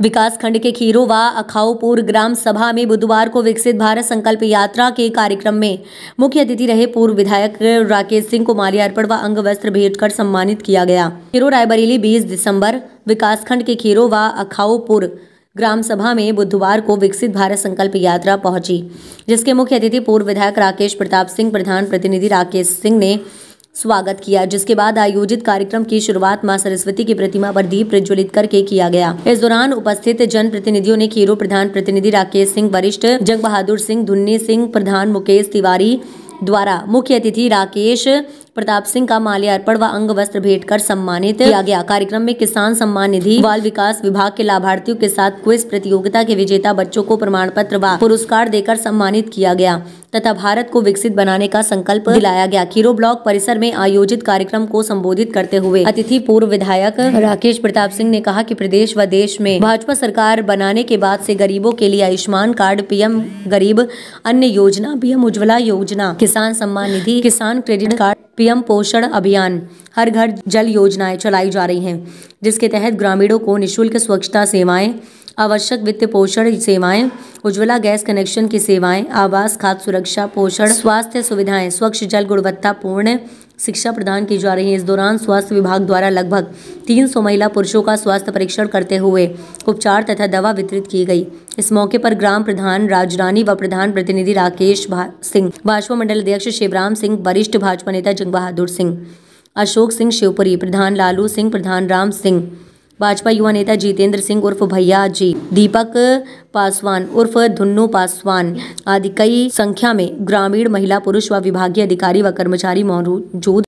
विकास खंड के खीरो व अखाऊपुर ग्राम सभा में बुधवार को विकसित भारत संकल्प यात्रा के कार्यक्रम में मुख्य अतिथि रहे पूर्व विधायक राकेश सिंह को माल्यार्पण व अंग वस्त्र भेंट कर सम्मानित किया गया। खीरो रायबरेली 20 दिसंबर विकास खंड के खीरो व अखाऊपुर ग्राम सभा में बुधवार को विकसित भारत संकल्प यात्रा पहुँची, जिसके मुख्य अतिथि पूर्व विधायक राकेश प्रताप सिंह, प्रधान प्रतिनिधि राकेश सिंह ने स्वागत किया, जिसके बाद आयोजित कार्यक्रम की शुरुआत माँ सरस्वती की प्रतिमा पर दीप प्रज्वलित करके किया गया। इस दौरान उपस्थित जन प्रतिनिधियों ने खीरो प्रधान प्रतिनिधि राकेश सिंह, वरिष्ठ जंग बहादुर सिंह, धुन्नी सिंह, प्रधान मुकेश तिवारी द्वारा मुख्य अतिथि राकेश प्रताप सिंह का माल्यार्पण व अंग वस्त्र भेंट कर सम्मानित किया गया। कार्यक्रम में किसान सम्मान निधि, बाल विकास विभाग के लाभार्थियों के साथ क्विज प्रतियोगिता के विजेता बच्चों को प्रमाण पत्र व पुरस्कार देकर सम्मानित किया गया तथा भारत को विकसित बनाने का संकल्प दिलाया गया। खीरो ब्लॉक परिसर में आयोजित कार्यक्रम को संबोधित करते हुए अतिथि पूर्व विधायक राकेश प्रताप सिंह ने कहा कि प्रदेश व देश में भाजपा सरकार बनाने के बाद से गरीबों के लिए आयुष्मान कार्ड, पीएम गरीब अन्य योजना, पीएम उज्ज्वला योजना, किसान सम्मान निधि, किसान क्रेडिट कार्ड पीएम पोषण अभियान। हर घर जल योजनाएँ चलाई जा रही हैं, जिसके तहत ग्रामीणों को निशुल्क स्वच्छता सेवाएँ, आवश्यक वित्त पोषण सेवाएँ, उज्ज्वला गैस कनेक्शन की सेवाएँ, आवास, खाद्य सुरक्षा, पोषण, स्वास्थ्य सुविधाएँ, स्वच्छ जल गुणवत्ता पूर्ण शिक्षा प्रदान की जा रही है। इस दौरान स्वास्थ्य विभाग द्वारा लगभग 300 महिला पुरुषों का स्वास्थ्य परीक्षण करते हुए उपचार तथा दवा वितरित की गई। इस मौके पर ग्राम प्रधान राजरानी व प्रधान प्रतिनिधि राकेश सिंह, भाजपा मंडल अध्यक्ष शिवराम सिंह, वरिष्ठ भाजपा नेता जंग बहादुर सिंह, अशोक सिंह शिवपुरी, प्रधान लालू सिंह, प्रधान राम सिंह भाजपा युवा नेता जितेंद्र सिंह उर्फ़ भैया जी, दीपक पासवान उर्फ़ धुन्नू पासवान आदि कई संख्या में ग्रामीण महिला, पुरुष व विभागीय अधिकारी व कर्मचारी मौजूद